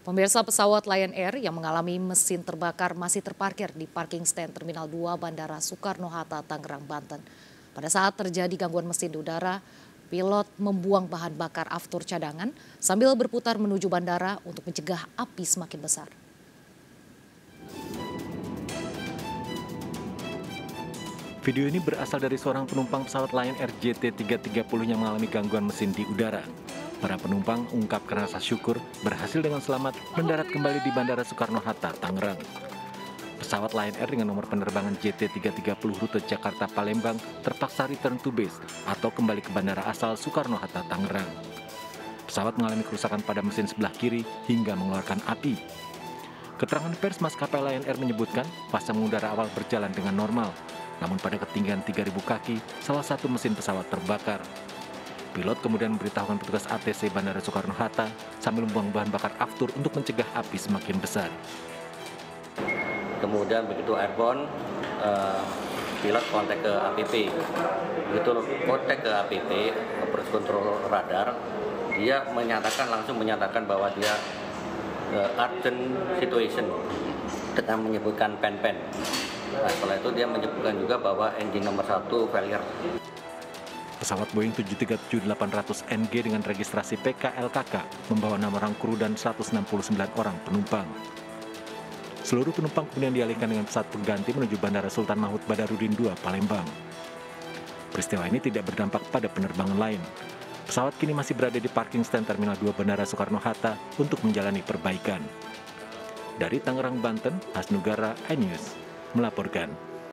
Pemirsa pesawat Lion Air yang mengalami mesin terbakar masih terparkir di parking stand Terminal 2 Bandara Soekarno-Hatta, Tangerang, Banten. Pada saat terjadi gangguan mesin di udara, pilot membuang bahan bakar aftur cadangan sambil berputar menuju bandara untuk mencegah api semakin besar. Video ini berasal dari seorang penumpang pesawat Lion Air JT330 yang mengalami gangguan mesin di udara. Para penumpang ungkapkan rasa syukur berhasil dengan selamat mendarat kembali di Bandara Soekarno-Hatta, Tangerang. Pesawat Lion Air dengan nomor penerbangan JT330 rute Jakarta-Palembang terpaksa return to base atau kembali ke bandara asal Soekarno-Hatta, Tangerang. Pesawat mengalami kerusakan pada mesin sebelah kiri hingga mengeluarkan api. Keterangan pers maskapai Lion Air menyebutkan fase mengudara awal berjalan dengan normal, namun pada ketinggian 3.000 kaki, salah satu mesin pesawat terbakar. Pilot kemudian memberitahukan petugas ATC Bandara Soekarno-Hatta sambil membuang bahan bakar aftur untuk mencegah api semakin besar. Kemudian begitu airborne, uh, pilot kontak ke APP. Begitu kontak ke APP, Operasi Control Radar, dia menyatakan langsung menyatakan bahwa dia uh, urgent situation dengan menyebutkan pen-pen. Nah, setelah itu dia menyebutkan juga bahwa engine nomor satu failure. Pesawat Boeing 737-800NG dengan registrasi PKLKK membawa 6 orang kru dan 169 orang penumpang. Seluruh penumpang kemudian dialihkan dengan pesawat pengganti menuju Bandara Sultan Mahmud Badarudin II, Palembang. Peristiwa ini tidak berdampak pada penerbangan lain. Pesawat kini masih berada di parking stand Terminal 2 Bandara Soekarno-Hatta untuk menjalani perbaikan. Dari Tangerang, Banten, Hasnugara, iNews melaporkan.